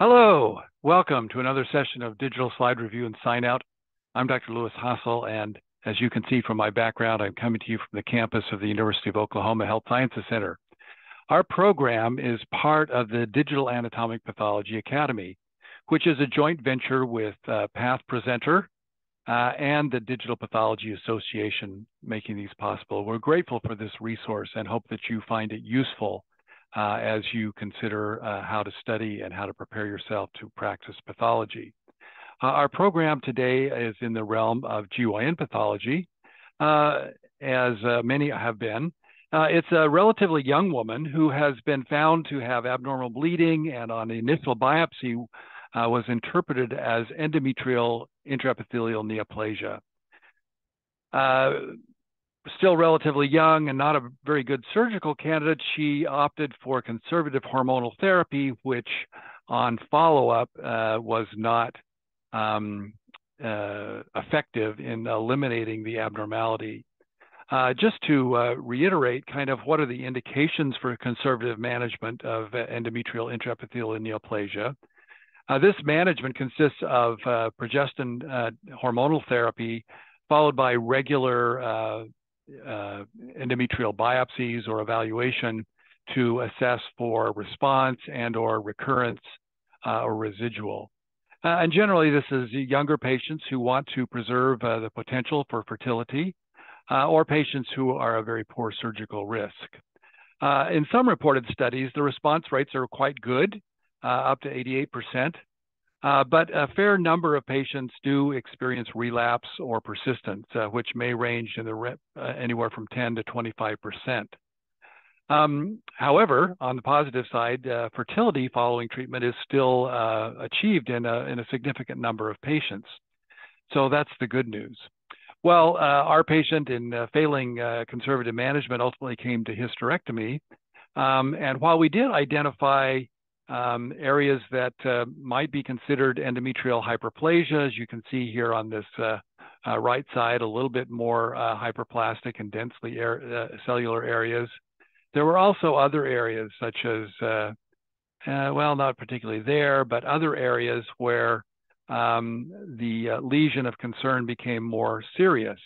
Hello, welcome to another session of Digital Slide Review and Sign Out. I'm Dr. Lewis Hassell, and as you can see from my background, I'm coming to you from the campus of the University of Oklahoma Health Sciences Center. Our program is part of the Digital Anatomic Pathology Academy, which is a joint venture with uh, Path Presenter uh, and the Digital Pathology Association making these possible. We're grateful for this resource and hope that you find it useful uh, as you consider uh, how to study and how to prepare yourself to practice pathology. Uh, our program today is in the realm of GYN pathology, uh, as uh, many have been. Uh, it's a relatively young woman who has been found to have abnormal bleeding and on initial biopsy was interpreted as endometrial intraepithelial neoplasia still relatively young and not a very good surgical candidate, she opted for conservative hormonal therapy, which on follow up uh, was not um, uh, effective in eliminating the abnormality. Uh, just to uh, reiterate, kind of what are the indications for conservative management of endometrial intraepithelial neoplasia? Uh, this management consists of uh, progestin hormonal therapy, followed by regular uh, endometrial biopsies or evaluation to assess for response and or recurrence uh, or residual. Uh, and generally, this is younger patients who want to preserve uh, the potential for fertility uh, or patients who are a very poor surgical risk. Uh, in some reported studies, the response rates are quite good, up to 88%. Uh, but a fair number of patients do experience relapse or persistence, uh, which may range in the re- uh, anywhere from 10 to 25 percent. Um, however, on the positive side, uh, fertility following treatment is still uh, achieved in a, in a significant number of patients. So that's the good news. Well, our patient in failing conservative management ultimately came to hysterectomy. Um, and while we did identify um, areas that uh, might be considered endometrial hyperplasia, as you can see here on this uh, uh, right side, a little bit more uh, hyperplastic and densely air, uh, cellular areas. There were also other areas such as, uh, well, not particularly there, but other areas where um, the lesion of concern became more serious.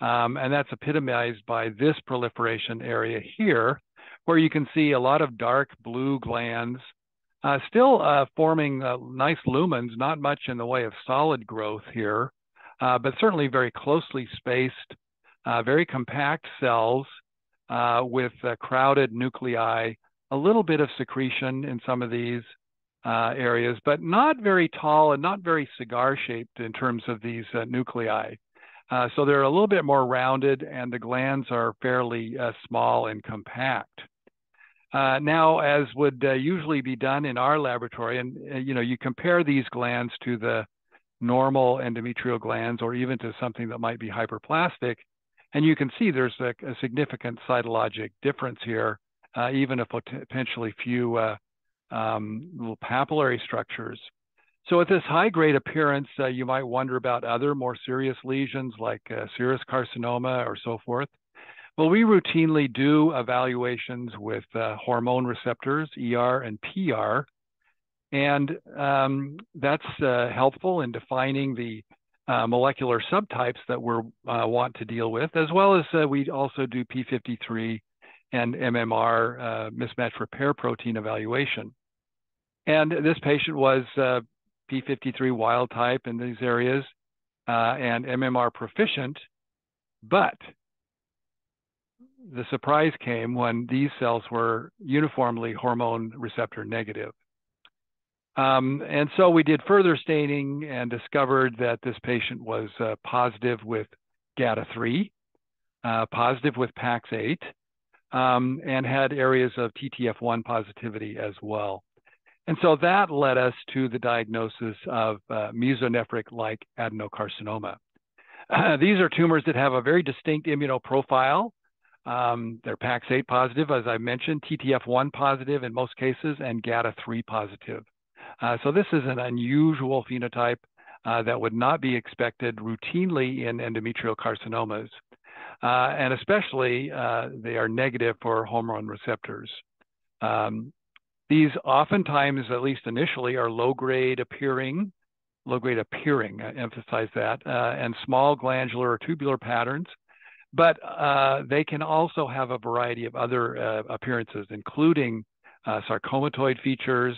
Um, and that's epitomized by this proliferation area here, where you can see a lot of dark blue glands uh, still uh, forming uh, nice lumens, not much in the way of solid growth here, uh, but certainly very closely spaced, uh, very compact cells uh, with crowded nuclei, a little bit of secretion in some of these areas, but not very tall and not very cigar shaped in terms of these nuclei. so they're a little bit more rounded and the glands are fairly small and compact. Uh, now, as would uh, usually be done in our laboratory, and uh, you know, you compare these glands to the normal endometrial glands, or even to something that might be hyperplastic, and you can see there's a, a significant cytologic difference here, uh, even a potentially few uh, um, little papillary structures. So, with this high-grade appearance, uh, you might wonder about other more serious lesions like serous carcinoma or so forth. Well, we routinely do evaluations with uh, hormone receptors, ER and PR, and um, that's uh, helpful in defining the uh, molecular subtypes that we uh, want to deal with, as well as uh, we also do P53 and MMR uh, mismatch repair protein evaluation. And this patient was P53 wild type in these areas and MMR proficient, but the surprise came when these cells were uniformly hormone receptor negative. Um, and so we did further staining and discovered that this patient was uh, positive with GATA3, uh, positive with PAX8, um, and had areas of TTF1 positivity as well. And so that led us to the diagnosis of uh, mesonephric-like adenocarcinoma. these are tumors that have a very distinct immunoprofile um, they're PAX8 positive, as I mentioned, TTF1 positive in most cases, and GATA3 positive. Uh, so this is an unusual phenotype uh, that would not be expected routinely in endometrial carcinomas. Uh, and especially uh, they are negative for hormone receptors. Um, These oftentimes, at least initially, are low-grade appearing, low-grade appearing, I emphasize that, uh, and small glandular or tubular patterns. But uh, they can also have a variety of other uh, appearances, including uh, sarcomatoid features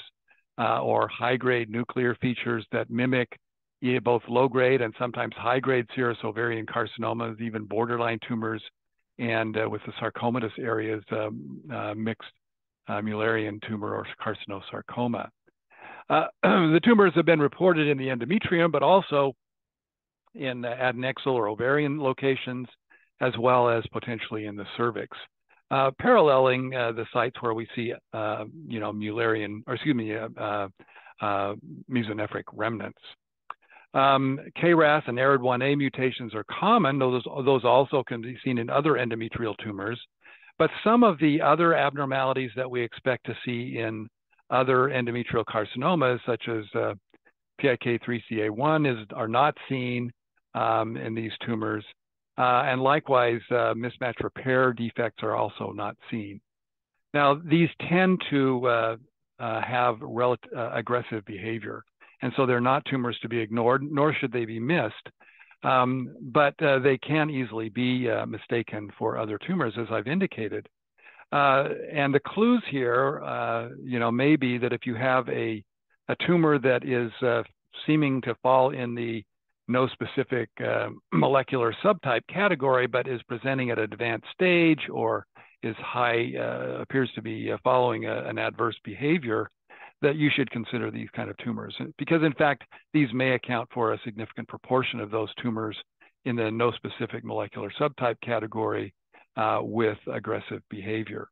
uh, or high-grade nuclear features that mimic both low-grade and sometimes high-grade serous ovarian carcinomas, even borderline tumors, and uh, with the sarcomatous areas, um, mixed Mullerian tumor or carcinosarcoma. Uh, the tumors have been reported in the endometrium, but also in adnexal or ovarian locations, as well as potentially in the cervix, uh, paralleling uh, the sites where we see, uh, you know, Mullerian, or excuse me, uh, mesonephric remnants. Um, KRAS and ARID1A mutations are common, those, those also can be seen in other endometrial tumors. But some of the other abnormalities that we expect to see in other endometrial carcinomas, such as uh, PIK3CA1, is, are not seen um, in these tumors. Uh, and likewise, uh, mismatch repair defects are also not seen. Now, these tend to uh, uh have uh, aggressive behavior, and so they're not tumors to be ignored, nor should they be missed. Um, but uh, they can easily be mistaken for other tumors, as I've indicated. And the clues here, you know, may be that if you have a, a tumor that is seeming to fall in the no specific uh, molecular subtype category, but is presenting at an advanced stage or is high, uh, appears to be uh, following a, an adverse behavior, that you should consider these kind of tumors. Because in fact, these may account for a significant proportion of those tumors in the no specific molecular subtype category uh, with aggressive behavior.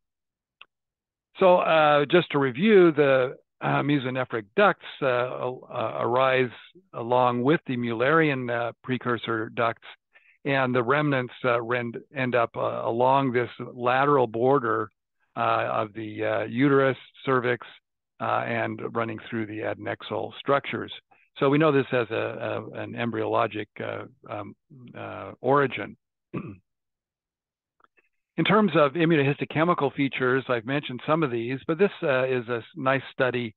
So uh, just to review, the uh, mesonephric ducts uh, uh, arise along with the Mullerian uh, precursor ducts, and the remnants end up along this lateral border of the uterus, cervix, and running through the adnexal structures. So we know this has a, a an embryologic um, origin. In terms of immunohistochemical features, I've mentioned some of these, but this uh, is a nice study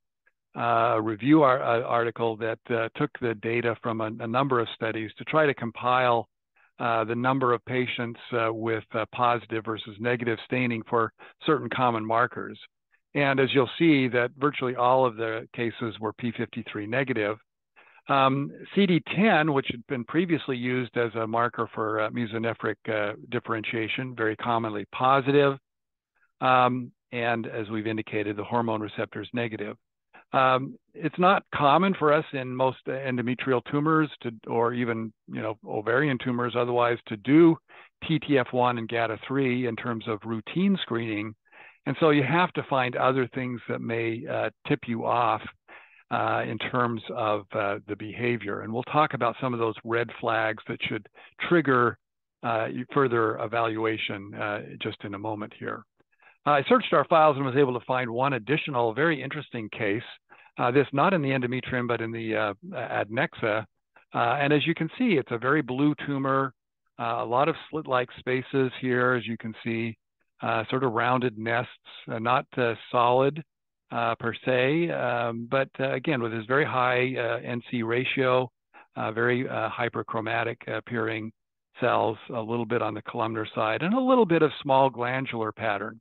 uh, review ar uh, article that uh, took the data from a, a, number of studies to try to compile uh, the number of patients uh, with positive versus negative staining for certain common markers. And as you'll see that virtually all of the cases were P53 negative, um, CD10, which had been previously used as a marker for uh, mesonephric uh, differentiation, very commonly positive. Um, and as we've indicated, the hormone receptor is negative. Um, it's not common for us in most endometrial tumors to, or even you know ovarian tumors otherwise to do TTF1 and GATA3 in terms of routine screening. And so you have to find other things that may uh, tip you off uh, in terms of uh, the behavior. And we'll talk about some of those red flags that should trigger uh, further evaluation uh, just in a moment here. I searched our files and was able to find one additional very interesting case. Uh, this not in the endometrium, but in the uh, adnexa. and as you can see, it's a very blue tumor, a lot of slit-like spaces here, as you can see, sort of rounded nests, not solid uh, per se, um, but uh, again, with this very high uh, NC ratio, uh, very uh, hyperchromatic appearing cells, a little bit on the columnar side, and a little bit of small glandular pattern.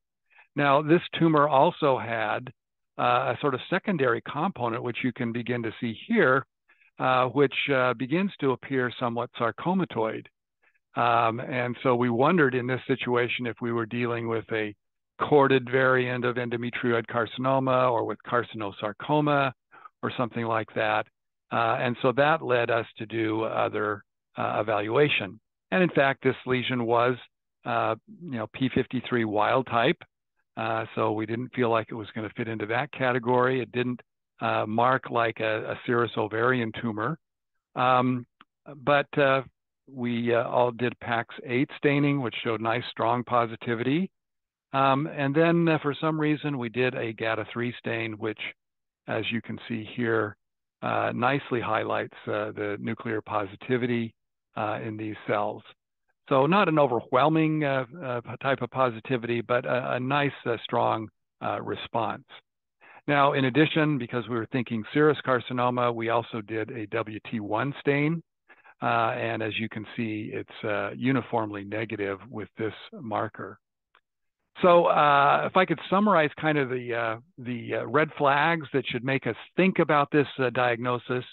Now, this tumor also had a sort of secondary component, which you can begin to see here, which begins to appear somewhat sarcomatoid. Um, and so we wondered in this situation if we were dealing with a corded variant of endometrioid carcinoma or with carcinosarcoma or something like that. Uh, and so that led us to do other uh, evaluation. And in fact, this lesion was, uh, you know, P53 wild type. Uh, so we didn't feel like it was going to fit into that category. It didn't uh, mark like a, a, serous ovarian tumor. Um, but uh, we all did PAX8 staining, which showed nice, strong positivity. Um, and then uh, for some reason, we did a GATA3 stain, which, as you can see here, uh, nicely highlights uh, the nuclear positivity uh, in these cells. So not an overwhelming uh, uh, type of positivity, but a, a nice, strong response. Now, in addition, because we were thinking serous carcinoma, we also did a WT1 stain. And as you can see, it's uniformly negative with this marker. So uh, if I could summarize kind of the, uh, the uh, red flags that should make us think about this uh, diagnosis,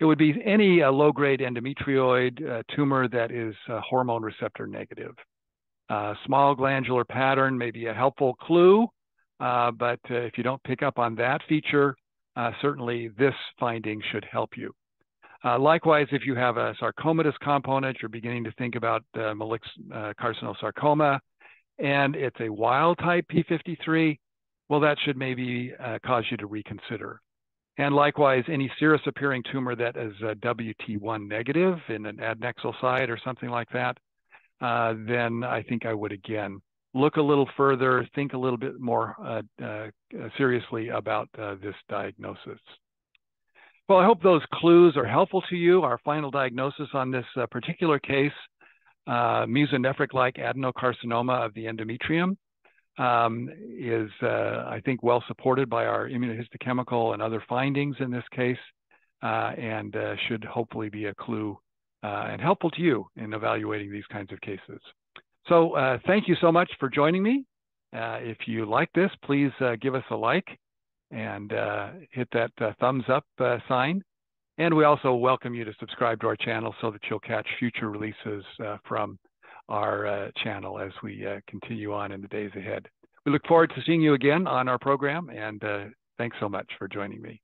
it would be any low-grade endometrioid tumor that is hormone receptor negative. small glandular pattern may be a helpful clue, but if you don't pick up on that feature, certainly this finding should help you. Uh, likewise, if you have a sarcomatous component, you're beginning to think about uh, Malich uh, carcinosarcoma, and it's a wild type P53, well, that should maybe uh, cause you to reconsider. And likewise, any serous appearing tumor that is WT1 negative in an adnexal site or something like that, uh, then I think I would again look a little further, think a little bit more uh, seriously about this diagnosis. Well, I hope those clues are helpful to you. Our final diagnosis on this uh, particular case, uh, mesonephric-like adenocarcinoma of the endometrium, um, is, uh, I think, well supported by our immunohistochemical and other findings in this case, uh, and uh, should hopefully be a clue uh, and helpful to you in evaluating these kinds of cases. So thank you so much for joining me. if you like this, please give us a like and uh, hit that uh, thumbs up uh, sign. And we also welcome you to subscribe to our channel so that you'll catch future releases uh, from our uh, channel as we uh, continue on in the days ahead. We look forward to seeing you again on our program, and thanks so much for joining me.